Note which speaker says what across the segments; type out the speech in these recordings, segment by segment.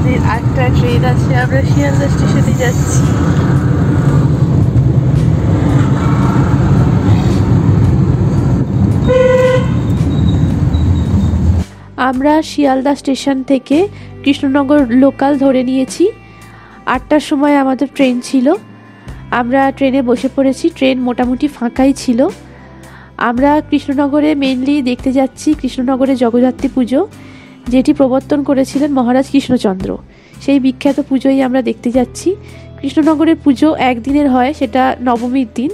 Speaker 1: আমাদের আটটা ট্রেন আছে, আমরা শিয়ালদা স্টেশনে যাচ্ছি। আমরা শিয়ালদা স্টেশন থেকে কৃষ্ণনগর লোকাল ধরে নিয়েছি। আটটার সময় আমাদের ট্রেন ছিল। আমরা ট্রেনে বসে পড়েছি, ট্রেন মোটামুটি ফাঁকাই ছিল। আমরা কৃষ্ণনগরে মেনলি দেখতে যাচ্ছি কৃষ্ণনগরে জগদ্ধাত্রী পুজো। যেটি প্রবর্তন করেছিলেন মহারাজ কৃষ্ণচন্দ্র। সেই বিখ্যাত পুজোই আমরা দেখতে যাচ্ছি। কৃষ্ণনগরের পুজো একদিনের হয়, সেটা নবমীর দিন।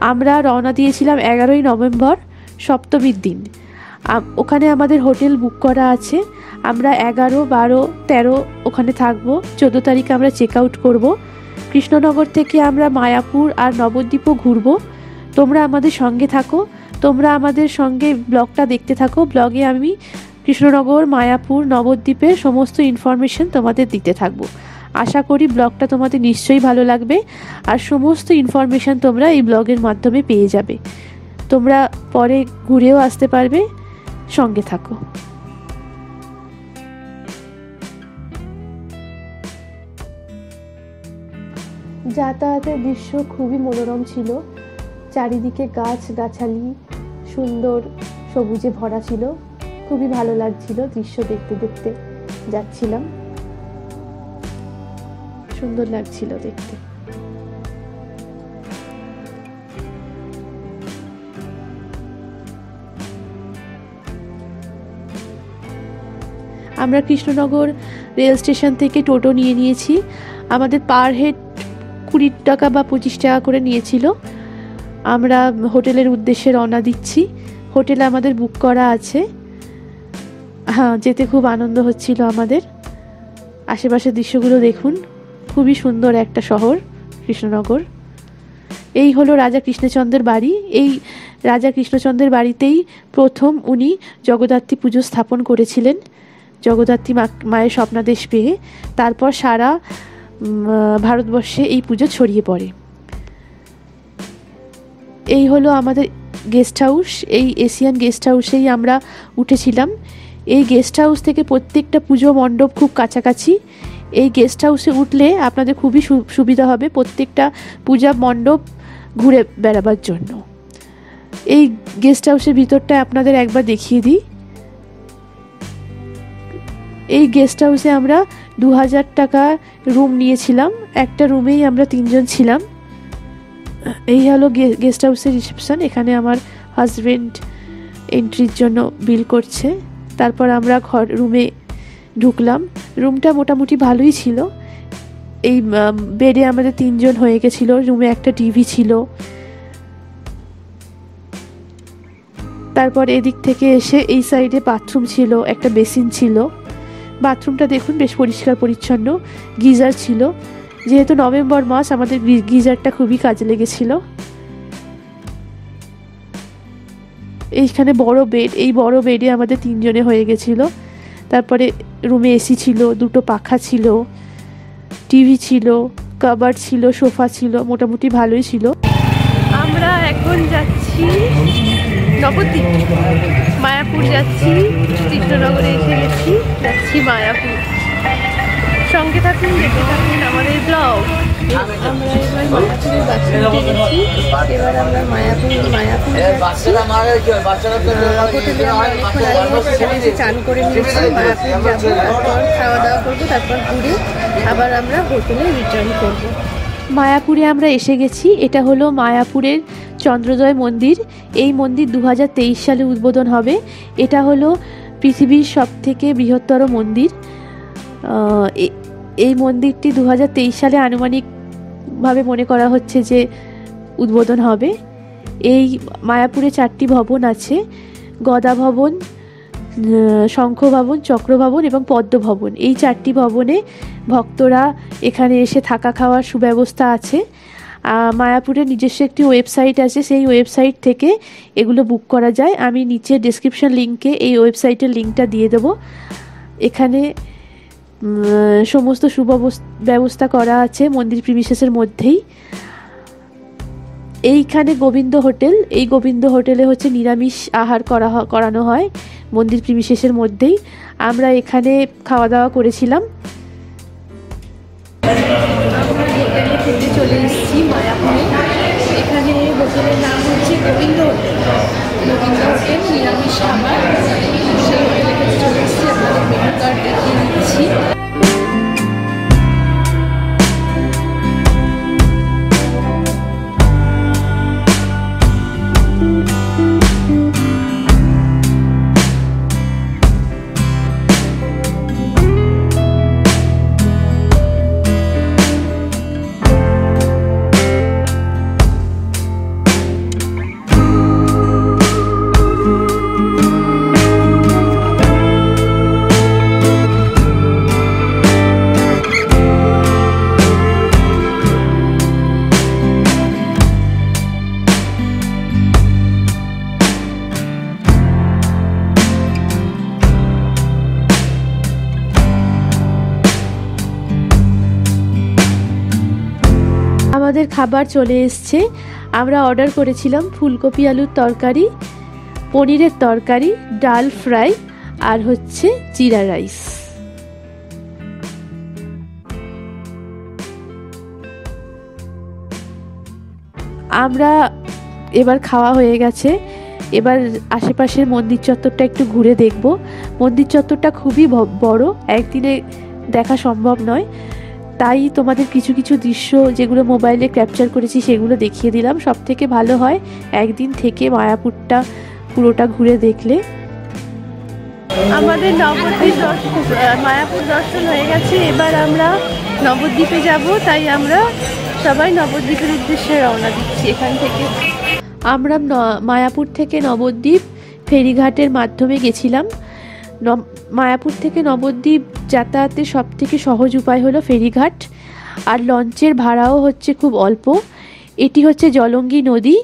Speaker 1: আমরা রওনা দিয়েছিলাম এগারোই নভেম্বর, সপ্তমীর দিন। ওখানে আমাদের হোটেল বুক করা আছে। আমরা এগারো, বারো, তেরো ওখানে থাকব। চোদ্দ তারিখে আমরা চেক আউট করব। কৃষ্ণনগর থেকে আমরা মায়াপুর আর নবদ্বীপও ঘুরবো। তোমরা আমাদের সঙ্গে থাকো। তোমরা আমাদের সঙ্গে ব্লগটা দেখতে থাকো। ব্লগে আমি কৃষ্ণনগর, মায়াপুর নবদ্বীপের সমস্ত ইনফরমেশন তোমাদের দিতে থাকব। আশা করি ব্লগটা তোমাদের নিশ্চয়ই ভালো লাগবে আর সমস্ত ইনফরমেশন তোমরা এই ব্লগের মাধ্যমে পেয়ে যাবে। তোমরা পরে ঘুরেও আসতে পারবে। সঙ্গে থাকো। যাতায়াতের দৃশ্য খুবই মনোরম ছিল। চারিদিকে গাছ গাছালি, সুন্দর সবুজে ভরা ছিল। খুবই ভালো লাগছিল দৃশ্য দেখতে দেখতে যাচ্ছিলাম। সুন্দর লাগছিল দেখতে। আমরা কৃষ্ণনগর রেল স্টেশন থেকে টোটো নিয়ে নিয়েছি। আমাদের পার হেড কুড়ি টাকা বা পঁচিশ টাকা করে নিয়েছিল। আমরা হোটেলের উদ্দেশ্যে রওনা দিচ্ছি। হোটেলে আমাদের বুক করা আছে। যেতে খুব আনন্দ হচ্ছিল আমাদের। আশেপাশের দৃশ্যগুলো দেখুন। খুবই সুন্দর একটা শহর, কৃষ্ণনগর। এই হলো রাজা কৃষ্ণচন্দ্রের বাড়ি। এই রাজা কৃষ্ণচন্দ্রের বাড়িতেই প্রথম উনি জগদ্ধাত্রী পুজো স্থাপন করেছিলেন। জগদ্ধাত্রী মায়ের স্বপ্নাদেশ পেয়ে তারপর সারা ভারতবর্ষে এই পুজো ছড়িয়ে পড়ে। এই হলো আমাদের গেস্ট হাউস এই এশিয়ান গেস্ট হাউসেই আমরা উঠেছিলাম। এই গেস্ট হাউস থেকে প্রত্যেকটা পুজো মণ্ডপ খুব কাছাকাছি। এই গেস্ট হাউসে উঠলে আপনাদের খুবই সুবিধা হবে প্রত্যেকটা পূজা মণ্ডপ ঘুরে বেড়াবার জন্য। এই গেস্ট হাউসের ভিতরটা আপনাদের একবার দেখিয়ে দিই। এই গেস্ট হাউসে আমরা দু হাজার টাকা রুম নিয়েছিলাম। একটা রুমেই আমরা তিনজন ছিলাম। এই হলো গেস্ট হাউসের রিসেপশন এখানে আমার হাজবেন্ড এন্ট্রির জন্য বিল করছে। তারপর আমরা ঘর রুমে ঢুকলাম। রুমটা মোটামুটি ভালোই ছিল। এই বেডে আমাদের তিনজন হয়ে গেছিল। রুমে একটা টিভি ছিল। তারপর এদিক থেকে এসে এই সাইডে বাথরুম ছিল, একটা বেসিন ছিল। বাথরুমটা দেখুন, বেশ পরিষ্কার পরিচ্ছন্ন, গিজার ছিল। যেহেতু নভেম্বর মাস, আমাদের গিজারটা খুবই কাজে লেগেছিল। এইখানে বড় বেড এই বড় বেডে আমাদের তিনজনে হয়ে গেছিল। তারপরে রুমে এসি ছিল, দুটো পাখা ছিল টিভি ছিল কাবার ছিল, সোফা ছিল, মোটামুটি ভালোই ছিল। আমরা এখন যাচ্ছি নবদ্বীপ। মায়াপুর যাচ্ছি কৃষ্ণনগরে এসে গেছি, যাচ্ছি মায়াপুর। সঙ্গে থাকুন, দেখতে থাকুন আমাদের ব্লগ মায়াপুর আমরা এসে গেছি, এটা হলো মায়াপুরের চন্দ্রোদয় মন্দির। এই মন্দির দু হাজার তেইশ সালে উদ্বোধন হবে। এটা হলো পৃথিবীর সব থেকে বৃহত্তর মন্দির। এই মন্দিরটি দু হাজার তেইশ সালে আনুমানিকভাবে মনে করা হচ্ছে যে উদ্বোধন হবে। এই মায়াপুরে চারটি ভবন আছে গদা ভবন শঙ্খ ভবন চক্র ভবন এবং পদ্ম ভবন এই চারটি ভবনে ভক্তরা এখানে এসে থাকা খাওয়ার সুব্যবস্থা আছে। মায়াপুরের নিজস্ব একটি ওয়েবসাইট আছে, সেই ওয়েবসাইট থেকে এগুলো বুক করা যায়। আমি নিচে ডিসক্রিপশন লিঙ্কে এই ওয়েবসাইটের লিঙ্কটা দিয়ে দেবো। এখানে সমস্ত সুব্যবস- ব্যবস্থা করা আছে মন্দির প্রিমিসেসের মধ্যেই। এইখানে গোবিন্দ হোটেল। এই গোবিন্দ হোটেলে হচ্ছে নিরামিষ আহার করা করানো হয় মন্দির প্রিমিসেসের মধ্যেই। আমরা এখানে খাওয়া দাওয়া করেছিলাম চলে এসেছি এখানে হোটেলের নাম হচ্ছে গোবিন্দ নিরামিষ সেই হোটেলে চলে এসেছি। আপনাদের মেনু কার্ড দেখিয়ে খাবার চলে এসছে। আমরা অর্ডার করেছিলাম ফুলকপি আলুর তরকারি, পনিরের তরকারি, ডাল ফ্রাই আর হচ্ছে জিরা রাইস। আমরা এবার খাওয়া হয়ে গেছে। এবার আশেপাশের মন্দির চত্বরটা একটু ঘুরে দেখব। মন্দির চত্বরটা খুবই বড়। একদিনে দেখা সম্ভব নয়। তাই তোমাদের কিছু কিছু দৃশ্য যেগুলো মোবাইলে ক্যাপচার করেছি সেগুলো দেখিয়ে দিলাম। সব থেকে ভালো হয় একদিন থেকে মায়াপুরটা পুরোটা ঘুরে দেখলে। আমাদের নবদ্বীপ দর্শন মায়াপুর দর্শন হয়ে গেছে। এবার আমরা নবদ্বীপে যাব। তাই আমরা সবাই নবদ্বীপের উদ্দেশ্যে রওনা দিচ্ছি এখান থেকে। আমরা মায়াপুর থেকে নবদ্বীপ ফেরিঘাটের মাধ্যমে গেছিলাম। মায়াপুর থেকে নবদ্বীপ যাতায়াতের সব থেকে সহজ উপায় হলো ফেরিঘাট। আর লঞ্চের ভাড়াও হচ্ছে খুব অল্প। এটি হচ্ছে জলঙ্গি নদী।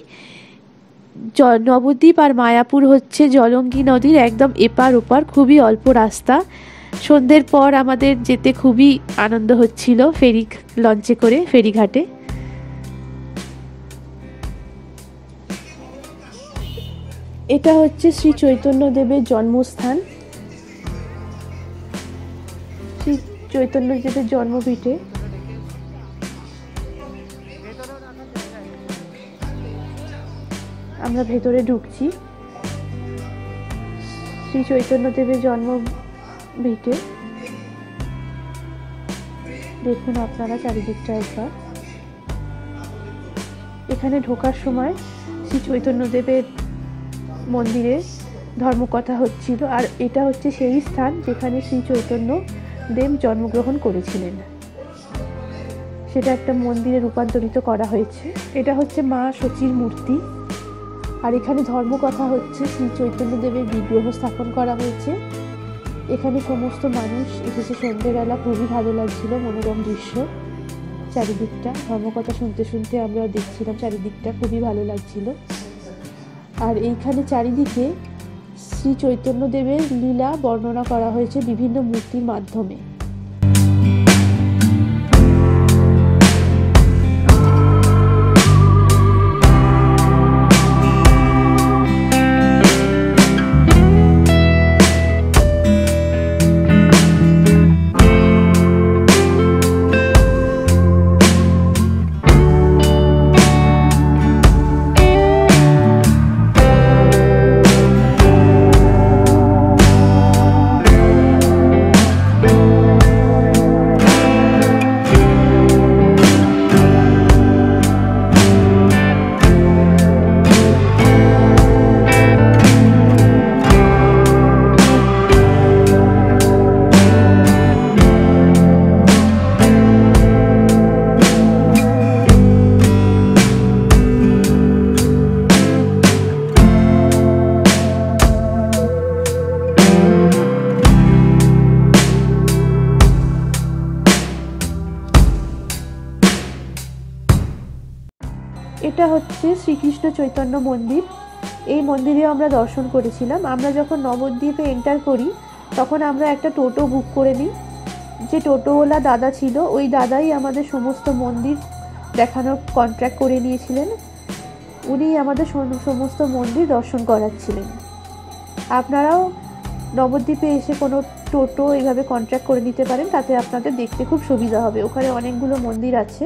Speaker 1: নবদ্বীপ আর মায়াপুর হচ্ছে জলঙ্গি নদীর একদম এপার ওপার, খুবই অল্প রাস্তা। সন্ধ্যের পর আমাদের যেতে খুবই আনন্দ হচ্ছিল ফেরি, লঞ্চে করে ফেরিঘাটে। এটা হচ্ছে শ্রী চৈতন্যদেবের জন্মস্থান। শ্রী চৈতন্যদেবের জন্মপীঠে। আমরা ভেতরে ঢুকছি। শ্রী চৈতন্যদেবের জন্ম ভিটে দেখুন আপনারা চারিদিকটা একবার। এখানে ঢোকার সময় শ্রী চৈতন্যদেবের মন্দিরে ধর্মকথা হচ্ছিল। আর এটা হচ্ছে সেই স্থান যেখানে শ্রী চৈতন্য দেব জন্মগ্রহণ করেছিলেন। সেটা একটা মন্দিরে রূপান্তরিত করা হয়েছে। এটা হচ্ছে মা সচির মূর্তি। আর এখানে ধর্মকথা হচ্ছে, শ্রী চৈতন্যদেবের বিগ্রহ স্থাপন করা হয়েছে। এখানে সমস্ত মানুষ এসেছে সন্ধ্যেবেলা, খুবই ভালো লাগছিল, মনোরম দৃশ্য। চারিদিকটা, ধর্মকথা শুনতে শুনতে আমরা দেখছিলাম, চারিদিকটা খুবই ভালো লাগছিল। আর এইখানে চারিদিকে শ্রী চৈতন্যদেবের লীলা বর্ণনা করা হয়েছে বিভিন্ন মূর্তির মাধ্যমে। এটা হচ্ছে শ্রীকৃষ্ণ চৈতন্য মন্দির। এই মন্দিরে আমরা দর্শন করেছিলাম। আমরা যখন নবদ্বীপে এন্টার করি, তখন আমরা একটা টোটো বুক করে নিই। যে টোটোওয়ালা দাদা ছিল, ওই দাদাই আমাদের সমস্ত মন্দির দেখানোর কন্ট্রাক্ট করে নিয়েছিলেন। উনি আমাদের সমস্ত মন্দির দর্শন করাচ্ছিলেন। আপনারাও নবদ্বীপে এসে কোনো টোটো এইভাবে কন্ট্রাক্ট করে নিতে পারেন, তাতে আপনাদের দেখতে খুব সুবিধা হবে। ওখানে অনেকগুলো মন্দির আছে।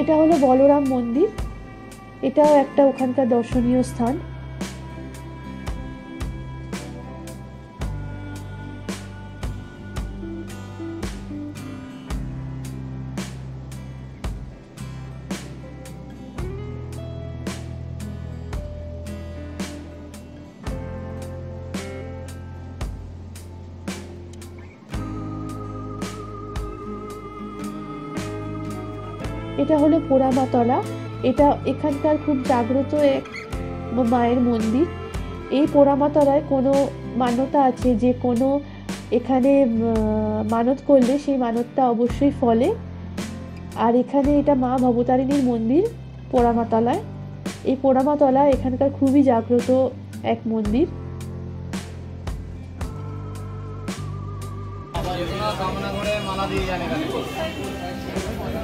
Speaker 1: এটা হলো বলরাম মন্দির। এটাও একটা ওখানকার দর্শনীয় স্থান। এটা হলো পোড়ামাতলা এটা এখানকার খুব জাগ্রত এক মায়ের মন্দির। এই পোড়ামাতলায় কোনো মান্যতা আছে যে কোনো এখানে মানত করলে সেই মানতটা অবশ্যই ফলে। আর এখানে এটা মা ভবতারিণীর মন্দির পোড়ামাতলায় এই পোড়ামাতলা এখানকার খুবই জাগ্রত এক মন্দির।
Speaker 2: কামনা করে মালা দিয়ে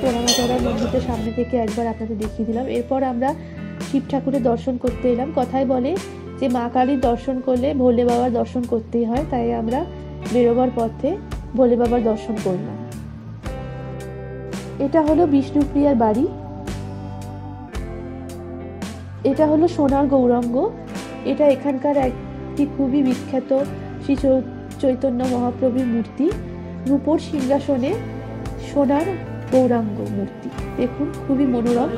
Speaker 2: যান এখানে
Speaker 1: মন্দিরটা সামনে থেকে একবার আপনাদের দেখিয়ে দিলাম। এরপর আমরা শিব ঠাকুরের দর্শন করতে এলাম। কথায় বলে যে, মা কালীর দর্শন করলে ভোলে বাবার দর্শন করতেই হয়, তাই আমরা বেরোবার পথে ভোলে বাবার দর্শন করলাম। এটা হলো বিষ্ণুপ্রিয়ার বাড়ি। এটা হলো সোনার গৌরাঙ্গ। এটা এখানকার একটি খুবই বিখ্যাত শ্রী চৈতন্য মহাপ্রভুর মূর্তি। রূপোর সিংহাসনে সোনার গৌরাঙ্গ মূর্তি। দেখুন, খুবই মনোরম।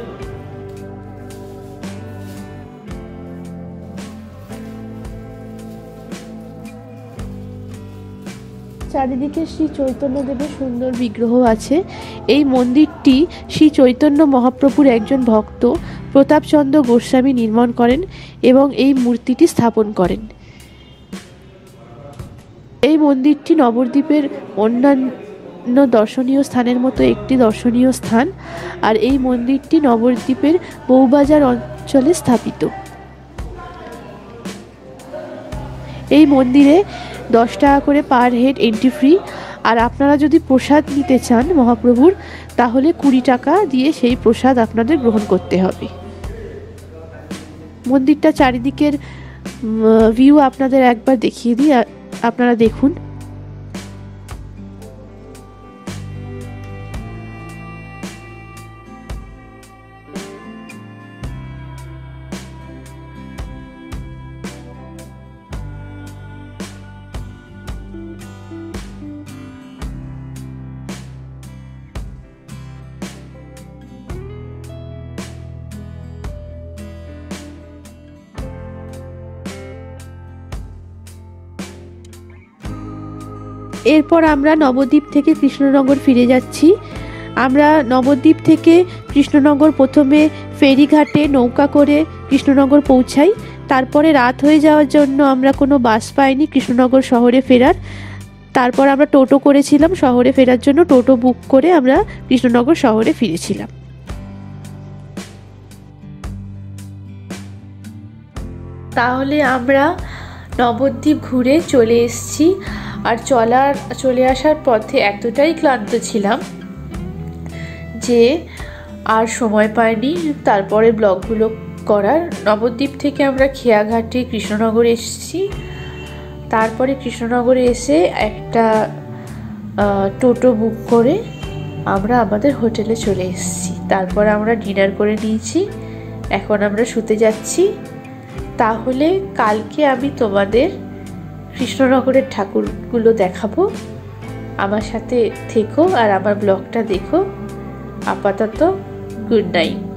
Speaker 1: চারিদিকে শ্রী চৈতন্যদেবের সুন্দর বিগ্রহ আছে। এই মন্দিরটি শ্রী চৈতন্য মহাপ্রভুর একজন ভক্ত, প্রতাপচন্দ্র গোস্বামী নির্মাণ করেন এবং এই মূর্তিটি স্থাপন করেন। এই মন্দিরটি নবদ্বীপের অন্যান্য দর্শনীয় স্থানের মতো একটি দর্শনীয় স্থান, আর এই মন্দিরটি নবদ্বীপের বউবাজার অঞ্চলে স্থাপিত। এই মন্দিরে দশ টাকা করে পার হেড এন্ট্রি ফ্রি আর আপনারা যদি প্রসাদ নিতে চান মহাপ্রভুর, তাহলে কুড়ি টাকা দিয়ে সেই প্রসাদ আপনাদের গ্রহণ করতে হবে। মন্দিরটা চারিদিকের ভিউ আপনাদের একবার দেখিয়ে দিই আপনারা দেখুন। এরপর আমরা নবদ্বীপ থেকে কৃষ্ণনগর ফিরে যাচ্ছি। আমরা নবদ্বীপ থেকে কৃষ্ণনগর প্রথমে ফেরিঘাটে নৌকা করে কৃষ্ণনগর পৌঁছাই। তারপরে রাত হয়ে যাওয়ার জন্য আমরা কোনো বাস পাইনি কৃষ্ণনগর শহরে ফেরার। তারপর আমরা টোটো করেছিলাম শহরে ফেরার জন্য। টোটো বুক করে আমরা কৃষ্ণনগর শহরে ফিরেছিলাম। তাহলে আমরা নবদ্বীপ ঘুরে চলে এসেছি। আর চলার, চলে আসার পথে এতটাই ক্লান্ত ছিলাম যে আর সময় পাইনি। তারপরে ব্লগগুলো করার। নবদ্বীপ থেকে আমরা খেয়াঘাটে কৃষ্ণনগর এসেছি। তারপরে কৃষ্ণনগরে এসে একটা টোটো বুক করে আমরা আমাদের হোটেলে চলে এসেছি। তারপর আমরা ডিনার করে নিয়েছি। এখন আমরা শুতে যাচ্ছি। তাহলে কালকে আমি তোমাদের কৃষ্ণনগরের ঠাকুরগুলো দেখাবো। আমার সাথে থেকো আর আমার ব্লগটা দেখো। আপাতত গুড নাইট